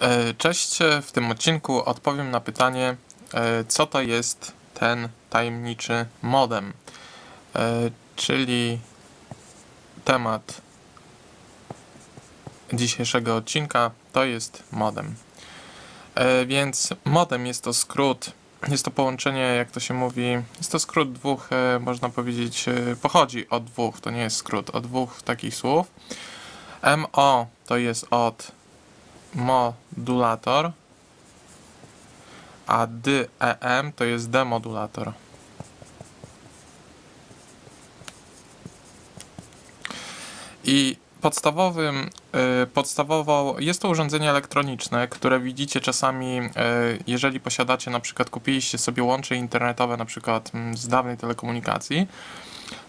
E, Cześć, w tym odcinku odpowiem na pytanie, e, co to jest ten tajemniczy modem, E, czyli temat dzisiejszego odcinka to jest modem. E, Więc modem jest to skrót, jest to połączenie, jak to się mówi, jest to skrót dwóch, e, można powiedzieć, e, pochodzi od dwóch, to nie jest skrót, od dwóch takich słów. MO to jest od modulator, a DEM to jest demodulator. I podstawowym, y, podstawowo jest to urządzenie elektroniczne, które widzicie czasami, y, jeżeli posiadacie na przykład, kupiliście sobie łącze internetowe na przykład mm, z dawnej telekomunikacji,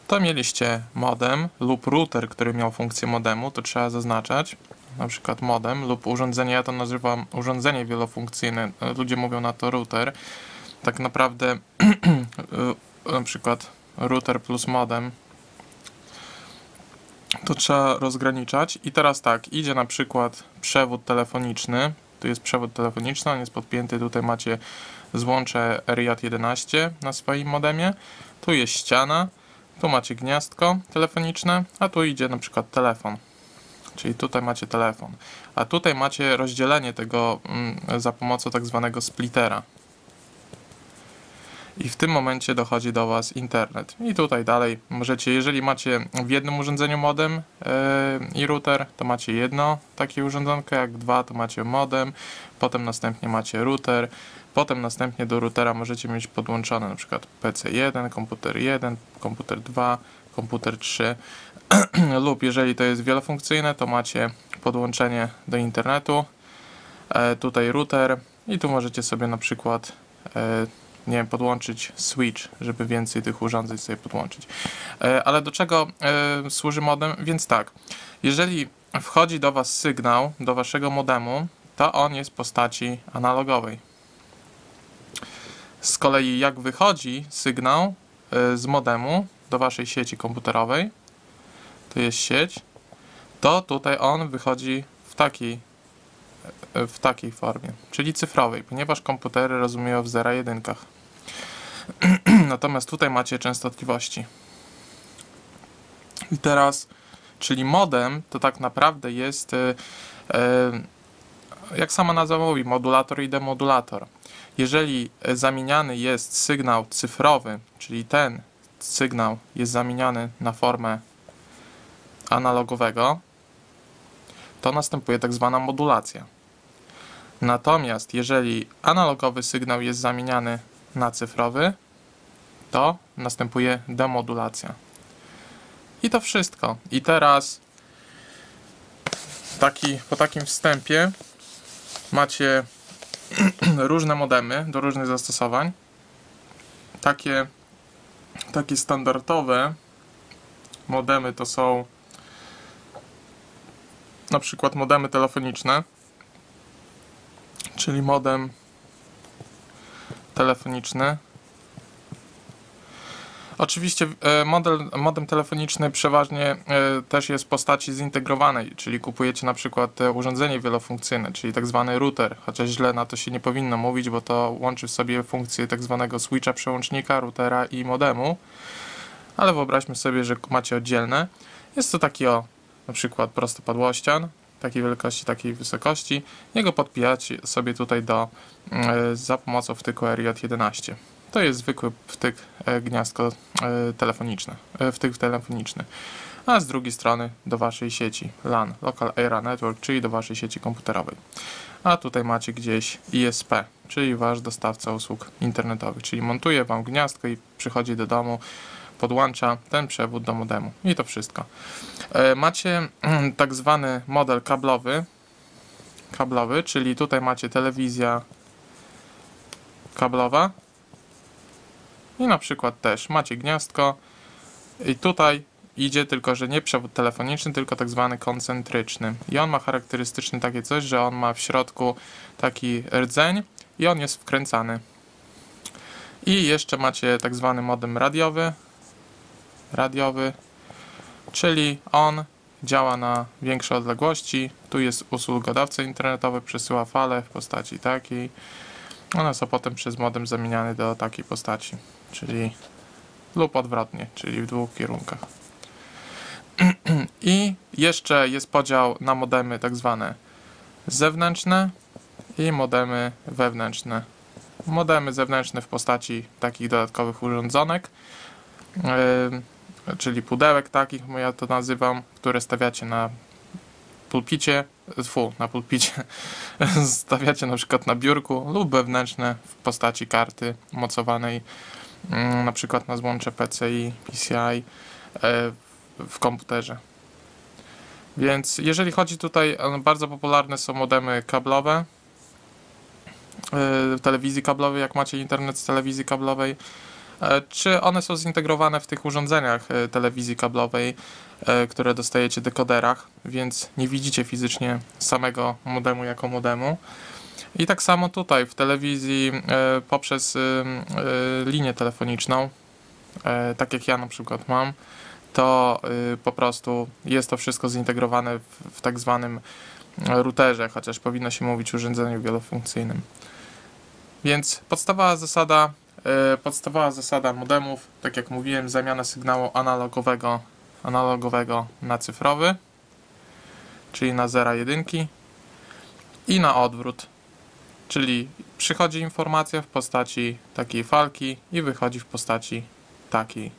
to mieliście modem lub router, który miał funkcję modemu, to trzeba zaznaczać, na przykład modem lub urządzenie, ja to nazywam urządzenie wielofunkcyjne, ludzie mówią na to router. Tak naprawdę y, na przykład router plus modem to trzeba rozgraniczać. I teraz tak, idzie na przykład przewód telefoniczny. Tu jest przewód telefoniczny, on jest podpięty. Tutaj macie złącze RJ11 na swoim modemie. Tu jest ściana, tu macie gniazdko telefoniczne, a tu idzie na przykład telefon. Czyli tutaj macie telefon. A tutaj macie rozdzielenie tego mm, za pomocą tak zwanego splittera. I w tym momencie dochodzi do Was internet. I tutaj dalej możecie, jeżeli macie w jednym urządzeniu modem yy, i router, to macie jedno takie urządzonko, jak dwa to macie modem, potem następnie macie router, potem następnie do routera możecie mieć podłączone przykład PC1, komputer 1, komputer 2, komputer 3 lub jeżeli to jest wielofunkcyjne, to macie podłączenie do internetu, e, tutaj router i tu możecie sobie na przykład e, nie podłączyć switch, żeby więcej tych urządzeń sobie podłączyć. E, ale do czego służy modem? Więc tak, jeżeli wchodzi do Was sygnał, do Waszego modemu, to on jest w postaci analogowej. Z kolei jak wychodzi sygnał z modemu do Waszej sieci komputerowej, to jest sieć, to tutaj on wychodzi w takiej w takiej formie, czyli cyfrowej, ponieważ komputery rozumieją w 0 jedynkach. Natomiast tutaj macie częstotliwości. I teraz, czyli modem to tak naprawdę jest, e, e, jak sama nazwa mówi, modulator i demodulator. Jeżeli zamieniany jest sygnał cyfrowy, czyli ten sygnał jest zamieniany na formę analogowego, to następuje tak zwana modulacja. Natomiast jeżeli analogowy sygnał jest zamieniany na cyfrowy, to następuje demodulacja. I to wszystko. I teraz taki, po takim wstępie macie różne modemy do różnych zastosowań. Takie, takie standardowe modemy to są na przykład modemy telefoniczne, czyli modem telefoniczny. Oczywiście e, model, modem telefoniczny przeważnie e, też jest w postaci zintegrowanej, czyli kupujecie na przykład urządzenie wielofunkcyjne, czyli tak zwany router, chociaż źle na to się nie powinno mówić, bo to łączy w sobie funkcję tak zwanego switcha przełącznika, routera i modemu, ale wyobraźmy sobie, że macie oddzielne. Jest to taki o na przykład prostopadłościan, takiej wielkości, takiej wysokości. Jego podpijacie sobie tutaj do, e, za pomocą wtyku RJ11. To jest zwykły wtyk e, gniazdko e, telefoniczne, wtyk telefoniczny. A z drugiej strony do waszej sieci LAN, Local Area Network, czyli do waszej sieci komputerowej. A tutaj macie gdzieś ISP, czyli wasz dostawca usług internetowych, czyli montuje wam gniazdko i przychodzi do domu, podłącza ten przewód do modemu. I to wszystko. E, macie tak zwany model kablowy, kablowy, czyli tutaj macie telewizja kablowa i na przykład też macie gniazdko i tutaj idzie tylko, że nie przewód telefoniczny, tylko tak zwany koncentryczny. I on ma charakterystyczny takie coś, że on ma w środku taki rdzeń i on jest wkręcany. I jeszcze macie tak zwany modem radiowy, radiowy, czyli on działa na większe odległości. Tu jest usługodawca internetowy, przesyła fale w postaci takiej. One są potem przez modem zamieniane do takiej postaci, czyli lub odwrotnie, czyli w dwóch kierunkach. I jeszcze jest podział na modemy tak zwane zewnętrzne i modemy wewnętrzne. Modemy zewnętrzne w postaci takich dodatkowych urządzonek, yy, czyli pudełek takich, ja to nazywam, które stawiacie na pulpicie, fu, na pulpicie, stawiacie na przykład na biurku lub wewnętrzne w postaci karty mocowanej, mm, na przykład na złącze PCI, PCI e, w komputerze. Więc jeżeli chodzi tutaj, e, bardzo popularne są modemy kablowe, e, telewizji kablowej, jak macie internet z telewizji kablowej, czy one są zintegrowane w tych urządzeniach e, telewizji kablowej, e, które dostajecie dekoderach, więc nie widzicie fizycznie samego modemu jako modemu. I tak samo tutaj w telewizji e, poprzez e, e, linię telefoniczną, e, tak jak ja na przykład mam, to y, po prostu jest to wszystko zintegrowane w, tak zwanym e, routerze, chociaż powinno się mówić urządzeniu wielofunkcyjnym. Więc podstawowa zasada, e, podstawowa zasada modemów, tak jak mówiłem, zamiana sygnału analogowego, analogowego na cyfrowy, czyli na 0 jedynki i na odwrót, czyli przychodzi informacja w postaci takiej falki i wychodzi w postaci takiej.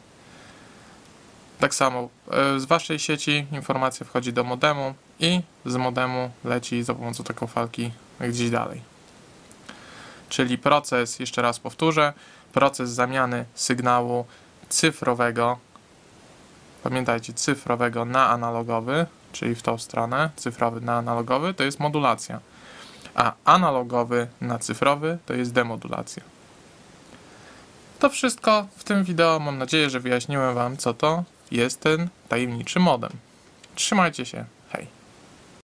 Tak samo e, z waszej sieci informacja wchodzi do modemu i z modemu leci za pomocą taką falki gdzieś dalej. Czyli proces, jeszcze raz powtórzę, proces zamiany sygnału cyfrowego, pamiętajcie, cyfrowego na analogowy, czyli w tą stronę, cyfrowy na analogowy, to jest modulacja, a analogowy na cyfrowy to jest demodulacja. To wszystko w tym wideo. Mam nadzieję, że wyjaśniłem Wam, co to jest ten tajemniczy modem. Trzymajcie się.